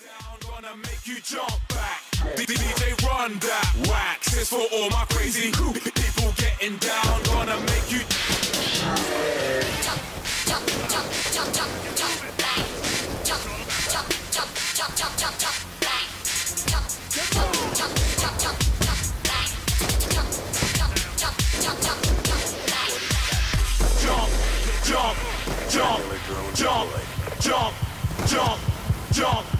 down, gonna make you jump back. DJ run that wax. It's for all my crazy. People getting down, gonna make you jump, jump, jump, jump, jump, jump, back. Jump, jump, jump, jump, jump, jump, jump, back. Jump, jump, jump, jump, jump, jump, back. Jump, jump, jump, jump, jump, jump, back. Jump, jump, jump, jump, jump, jump, jump